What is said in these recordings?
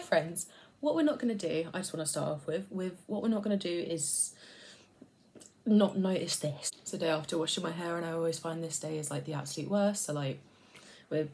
Friends. What we're not going to do, I just want to start off with, with what we're not going to do is not notice this. It's the day after washing my hair and I always find this day is like the absolute worst. So like we're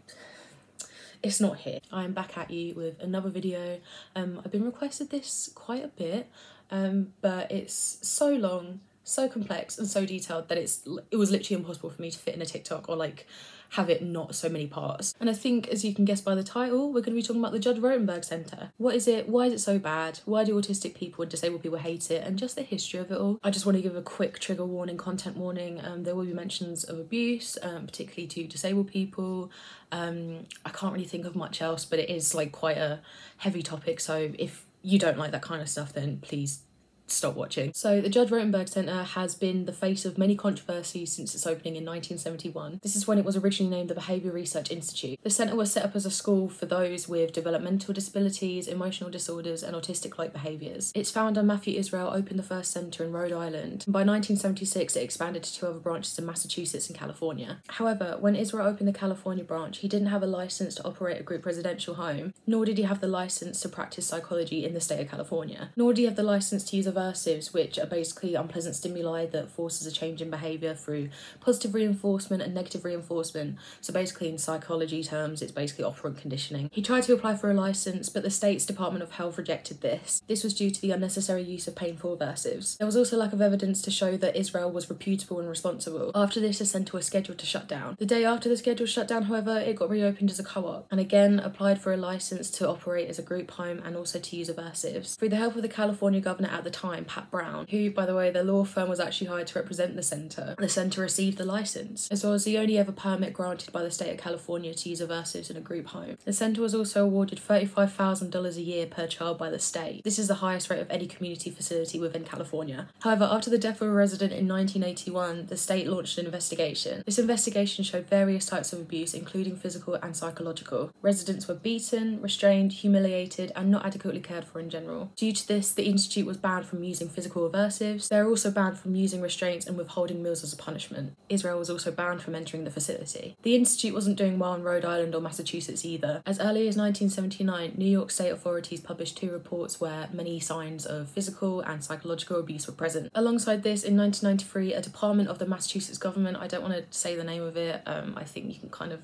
it's not here. I'm back at you with another video. Um I've been requested this quite a bit. Um but it's so long, so complex and so detailed that it's it was literally impossible for me to fit in a TikTok or like have it not so many parts. And I think, as you can guess by the title, we're going to be talking about the Judge Rotenberg Centre. What is it? Why is it so bad? Why do autistic people and disabled people hate it? And just the history of it all. I just want to give a quick trigger warning, content warning. Um, there will be mentions of abuse, um, particularly to disabled people. Um, I can't really think of much else, but it is like quite a heavy topic. So if you don't like that kind of stuff, then please stop watching. So the Judge Rotenberg Centre has been the face of many controversies since its opening in 1971. This is when it was originally named the Behaviour Research Institute. The centre was set up as a school for those with developmental disabilities, emotional disorders and autistic-like behaviours. Its founder Matthew Israel opened the first centre in Rhode Island. By 1976 it expanded to two other branches in Massachusetts and California. However, when Israel opened the California branch, he didn't have a licence to operate a group residential home, nor did he have the licence to practice psychology in the state of California, nor did he have the licence to use a aversives, which are basically unpleasant stimuli that forces a change in behaviour through positive reinforcement and negative reinforcement. So basically, in psychology terms, it's basically operant conditioning. He tried to apply for a licence, but the state's Department of Health rejected this. This was due to the unnecessary use of painful aversives. There was also lack of evidence to show that Israel was reputable and responsible. After this, the centre was scheduled to shut down. The day after the scheduled shutdown, however, it got reopened as a co-op, and again applied for a licence to operate as a group home and also to use aversives. Through the help of the California governor at the time, time, Pat Brown, who, by the way, the law firm was actually hired to represent the centre. The centre received the licence, as well as the only ever permit granted by the state of California to use aversives in a group home. The centre was also awarded $35,000 a year per child by the state. This is the highest rate of any community facility within California. However, after the death of a resident in 1981, the state launched an investigation. This investigation showed various types of abuse, including physical and psychological. Residents were beaten, restrained, humiliated, and not adequately cared for in general. Due to this, the institute was banned from using physical aversives. They're also banned from using restraints and withholding meals as a punishment. Israel was also banned from entering the facility. The institute wasn't doing well in Rhode Island or Massachusetts either. As early as 1979, New York state authorities published two reports where many signs of physical and psychological abuse were present. Alongside this, in 1993, a department of the Massachusetts government, I don't want to say the name of it, um, I think you can kind of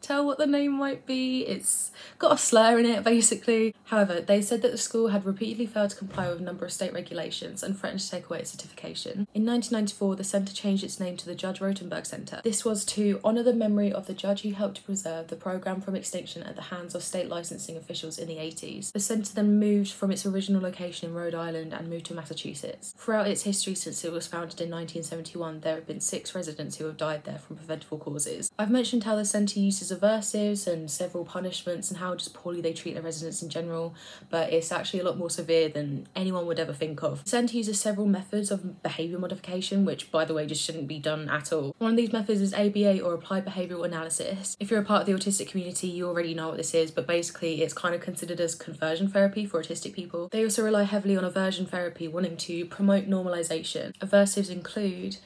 tell what the name might be. It's got a slur in it, basically. However, they said that the school had repeatedly failed to comply with a number of state regulations and threatened to take away its certification. In 1994, the centre changed its name to the Judge Rotenberg Centre. This was to honour the memory of the judge who helped preserve the programme from extinction at the hands of state licensing officials in the 80s. The centre then moved from its original location in Rhode Island and moved to Massachusetts. Throughout its history since it was founded in 1971, there have been six residents who have died there from preventable causes. I've mentioned how the centre uses aversives and several punishments and how just poorly they treat their residents in general, but it's actually a lot more severe than anyone would ever think of. Centre uses several methods of behaviour modification, which by the way just shouldn't be done at all. One of these methods is ABA or Applied Behavioural Analysis. If you're a part of the autistic community, you already know what this is, but basically it's kind of considered as conversion therapy for autistic people. They also rely heavily on aversion therapy, wanting to promote normalisation. Aversives include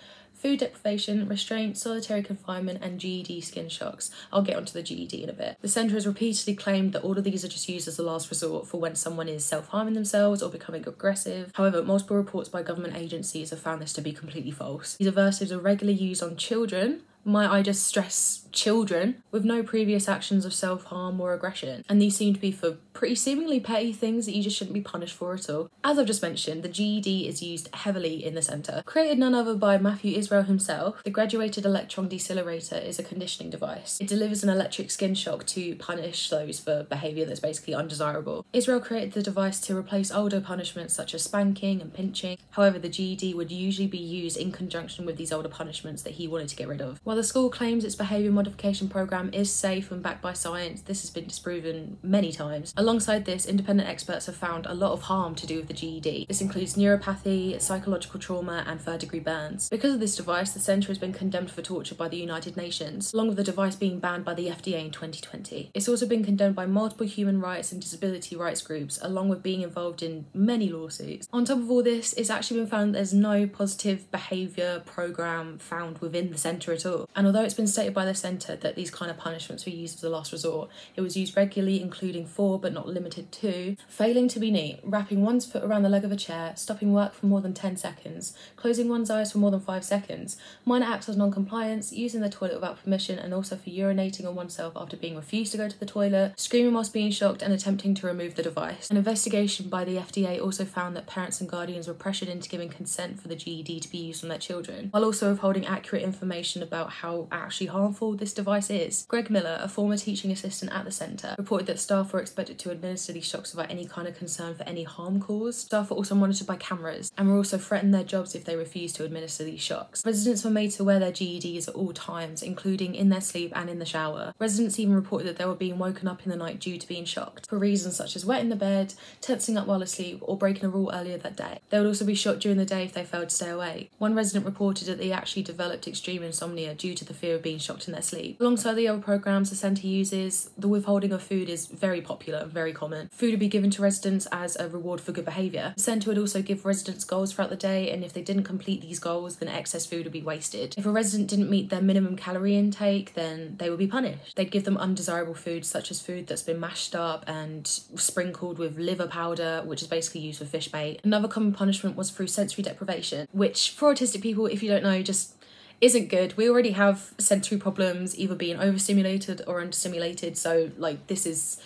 food deprivation, restraint, solitary confinement, and GED skin shocks. I'll get onto the GED in a bit. The centre has repeatedly claimed that all of these are just used as a last resort for when someone is self harming themselves or becoming aggressive. However, multiple reports by government agencies have found this to be completely false. These aversives are regularly used on children might I just stress children with no previous actions of self harm or aggression? And these seem to be for pretty seemingly petty things that you just shouldn't be punished for at all. As I've just mentioned, the GED is used heavily in the centre. Created none other by Matthew Israel himself, the graduated electron decelerator is a conditioning device. It delivers an electric skin shock to punish those for behaviour that's basically undesirable. Israel created the device to replace older punishments such as spanking and pinching. However, the GED would usually be used in conjunction with these older punishments that he wanted to get rid of. While the school claims its behaviour modification programme is safe and backed by science, this has been disproven many times. Alongside this, independent experts have found a lot of harm to do with the GED. This includes neuropathy, psychological trauma, and third degree burns. Because of this device, the centre has been condemned for torture by the United Nations, along with the device being banned by the FDA in 2020. It's also been condemned by multiple human rights and disability rights groups, along with being involved in many lawsuits. On top of all this, it's actually been found there's no positive behaviour programme found within the centre at all. And although it's been stated by the centre that these kind of punishments were used as a last resort, it was used regularly, including for but not limited to failing to be neat, wrapping one's foot around the leg of a chair, stopping work for more than 10 seconds, closing one's eyes for more than 5 seconds, minor acts of non compliance, using the toilet without permission, and also for urinating on oneself after being refused to go to the toilet, screaming whilst being shocked, and attempting to remove the device. An investigation by the FDA also found that parents and guardians were pressured into giving consent for the GED to be used on their children, while also withholding accurate information about how actually harmful this device is. Greg Miller, a former teaching assistant at the centre, reported that staff were expected to administer these shocks without any kind of concern for any harm caused. Staff were also monitored by cameras and were also threatened their jobs if they refused to administer these shocks. Residents were made to wear their GEDs at all times, including in their sleep and in the shower. Residents even reported that they were being woken up in the night due to being shocked for reasons such as wetting the bed, tensing up while asleep, or breaking a rule earlier that day. They would also be shocked during the day if they failed to stay awake. One resident reported that they actually developed extreme insomnia due to the fear of being shocked in their sleep. Alongside the other programs the centre uses, the withholding of food is very popular and very common. Food would be given to residents as a reward for good behaviour. The centre would also give residents goals throughout the day, and if they didn't complete these goals, then excess food would be wasted. If a resident didn't meet their minimum calorie intake, then they would be punished. They'd give them undesirable food, such as food that's been mashed up and sprinkled with liver powder, which is basically used for fish bait. Another common punishment was through sensory deprivation, which for autistic people, if you don't know, just isn't good. We already have sensory problems, either being overstimulated or understimulated. So, like, this is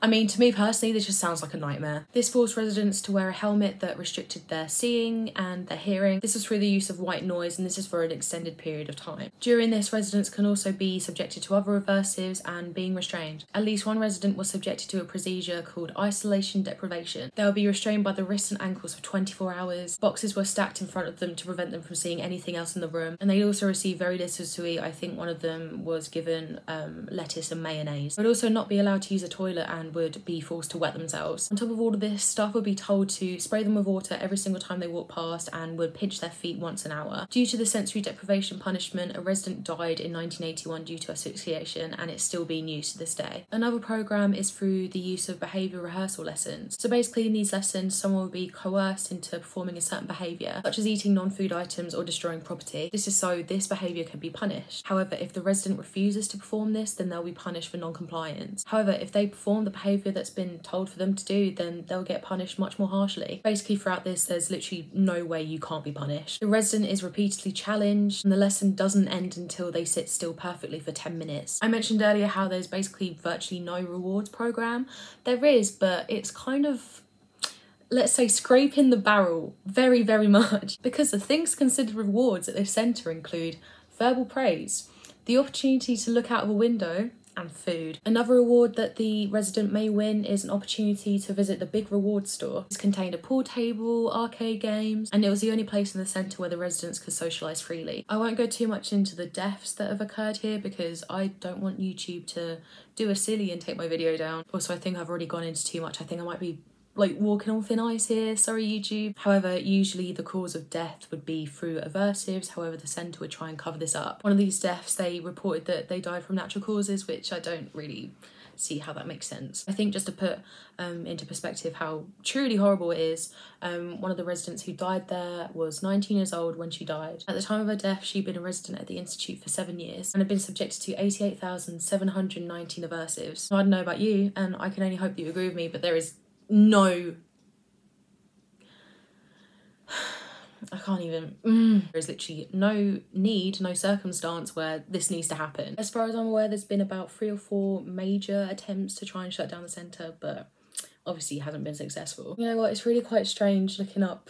I mean, to me personally, this just sounds like a nightmare. This forced residents to wear a helmet that restricted their seeing and their hearing. This is through the use of white noise, and this is for an extended period of time. During this, residents can also be subjected to other aversives and being restrained. At least one resident was subjected to a procedure called isolation deprivation. They will be restrained by the wrists and ankles for 24 hours. Boxes were stacked in front of them to prevent them from seeing anything else in the room, and they also received very little to eat. I think one of them was given um, lettuce and mayonnaise. They would also not be allowed to use a toilet and would be forced to wet themselves. On top of all of this, staff would be told to spray them with water every single time they walk past and would pinch their feet once an hour. Due to the sensory deprivation punishment, a resident died in 1981 due to asphyxiation and it's still being used to this day. Another program is through the use of behaviour rehearsal lessons. So basically in these lessons, someone will be coerced into performing a certain behaviour, such as eating non-food items or destroying property. This is so this behaviour can be punished. However, if the resident refuses to perform this, then they'll be punished for non-compliance. However, if they perform the behaviour that's been told for them to do, then they'll get punished much more harshly. Basically, throughout this, there's literally no way you can't be punished. The resident is repeatedly challenged, and the lesson doesn't end until they sit still perfectly for 10 minutes. I mentioned earlier how there's basically virtually no rewards program. There is, but it's kind of let's say scraping the barrel very very much because the things considered rewards at this centre include verbal praise the opportunity to look out of a window and food. Another reward that the resident may win is an opportunity to visit the big reward store. It's contained a pool table, arcade games, and it was the only place in the centre where the residents could socialise freely. I won't go too much into the deaths that have occurred here because I don't want YouTube to do a silly and take my video down. Also, I think I've already gone into too much. I think I might be like walking on thin ice here, sorry YouTube. However, usually the cause of death would be through aversives, however the centre would try and cover this up. One of these deaths, they reported that they died from natural causes, which I don't really see how that makes sense. I think just to put um, into perspective how truly horrible it is, um, one of the residents who died there was 19 years old when she died. At the time of her death, she'd been a resident at the Institute for seven years and had been subjected to 88,719 aversives. I don't know about you, and I can only hope that you agree with me, but there is no I can't even. Mm. There is literally no need, no circumstance where this needs to happen. As far as I'm aware, there's been about three or four major attempts to try and shut down the centre, but obviously hasn't been successful. You know what? It's really quite strange looking up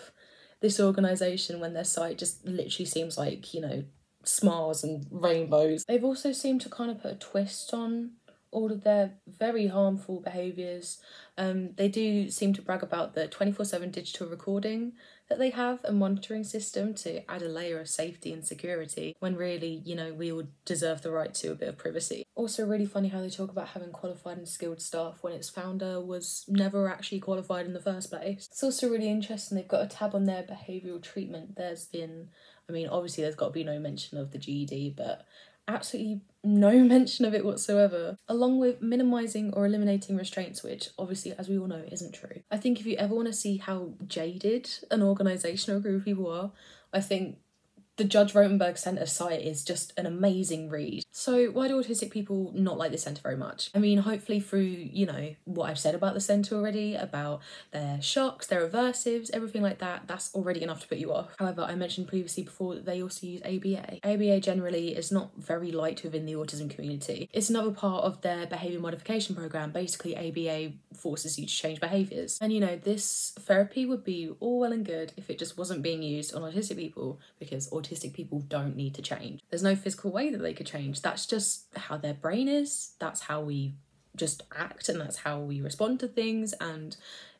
this organisation when their site just literally seems like, you know, smiles and rainbows. They've also seemed to kind of put a twist on all of their very harmful behaviours. Um, they do seem to brag about the 24 7 digital recording that they have, a monitoring system to add a layer of safety and security, when really, you know, we all deserve the right to a bit of privacy. Also, really funny how they talk about having qualified and skilled staff when its founder was never actually qualified in the first place. It's also really interesting, they've got a tab on their behavioural treatment. There's been I mean, obviously, there's got to be no mention of the GED, but absolutely no mention of it whatsoever, along with minimizing or eliminating restraints, which obviously, as we all know, isn't true. I think if you ever want to see how jaded an organization or group of people are, I think the Judge Rotenberg Centre site is just an amazing read. So why do autistic people not like the centre very much? I mean, hopefully through, you know, what I've said about the centre already, about their shocks, their aversives, everything like that, that's already enough to put you off. However, I mentioned previously before that they also use ABA. ABA generally is not very liked within the autism community. It's another part of their behaviour modification programme. Basically, ABA forces you to change behaviours. And you know, this therapy would be all well and good if it just wasn't being used on autistic people because autism autistic people don't need to change. There's no physical way that they could change. That's just how their brain is. That's how we just act and that's how we respond to things and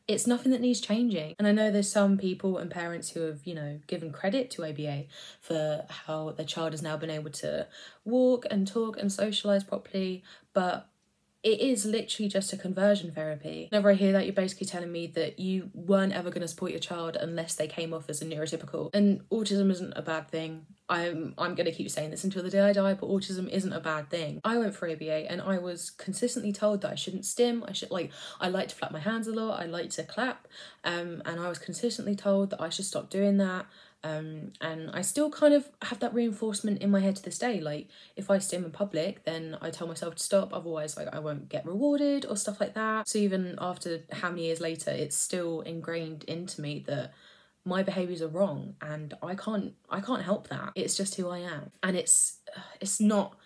it's nothing that needs changing. And I know there's some people and parents who have, you know, given credit to ABA for how their child has now been able to walk and talk and socialize properly, but it is literally just a conversion therapy. Whenever I hear that, you're basically telling me that you weren't ever going to support your child unless they came off as a neurotypical. And autism isn't a bad thing. I'm I'm going to keep saying this until the day I die, but autism isn't a bad thing. I went for ABA and I was consistently told that I shouldn't stim. I should like I like to flap my hands a lot. I like to clap, um, and I was consistently told that I should stop doing that. Um, and I still kind of have that reinforcement in my head to this day. Like, if I stim in public, then I tell myself to stop, otherwise, like, I won't get rewarded or stuff like that. So, even after how many years later, it's still ingrained into me that my behaviors are wrong and I can't I can't help that. It's just who I am. And it's it's not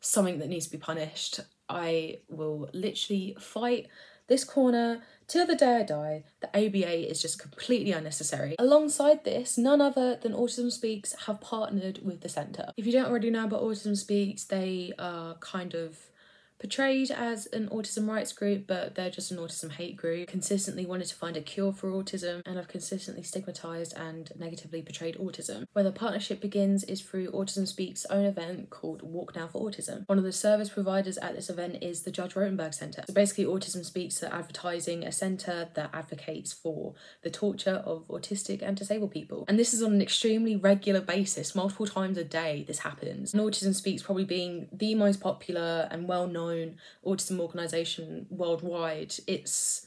something that needs to be punished. I will literally fight this corner Till the day I die, the ABA is just completely unnecessary. Alongside this, none other than Autism Speaks have partnered with the centre. If you don't already know about Autism Speaks, they are kind of portrayed as an autism rights group, but they're just an autism hate group, consistently wanted to find a cure for autism and have consistently stigmatized and negatively portrayed autism. Where the partnership begins is through Autism Speak's own event called Walk Now for Autism. One of the service providers at this event is the Judge Rotenberg Centre. So basically, Autism Speaks are advertising a centre that advocates for the torture of autistic and disabled people. And this is on an extremely regular basis, multiple times a day this happens. And Autism Speaks probably being the most popular and well known autism organisation worldwide. It's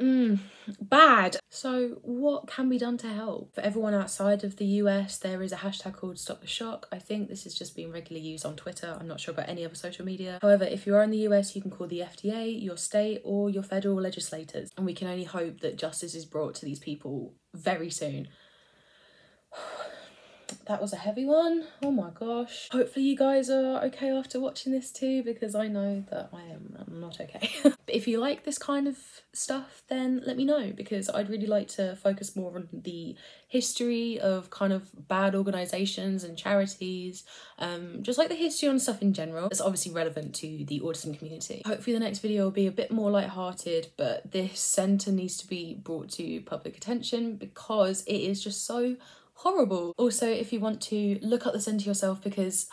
mm, bad. So, what can be done to help? For everyone outside of the US, there is a hashtag called Stop the Shock. I think this is just being regularly used on Twitter. I'm not sure about any other social media. However, if you are in the US, you can call the FDA, your state, or your federal legislators. And we can only hope that justice is brought to these people very soon that was a heavy one. Oh my gosh. Hopefully you guys are okay after watching this too because I know that I am not okay. but if you like this kind of stuff then let me know because I'd really like to focus more on the history of kind of bad organisations and charities, um, just like the history on stuff in general. It's obviously relevant to the autism community. Hopefully the next video will be a bit more light-hearted but this centre needs to be brought to public attention because it is just so horrible. Also, if you want to look up the centre yourself because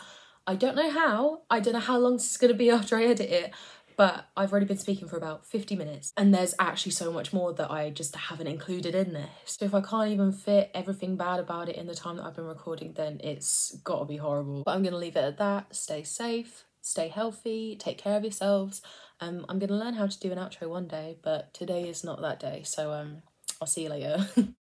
I don't know how, I don't know how long this is going to be after I edit it, but I've already been speaking for about 50 minutes and there's actually so much more that I just haven't included in this. So if I can't even fit everything bad about it in the time that I've been recording, then it's gotta be horrible. But I'm gonna leave it at that. Stay safe, stay healthy, take care of yourselves. Um, I'm gonna learn how to do an outro one day, but today is not that day. So um, I'll see you later.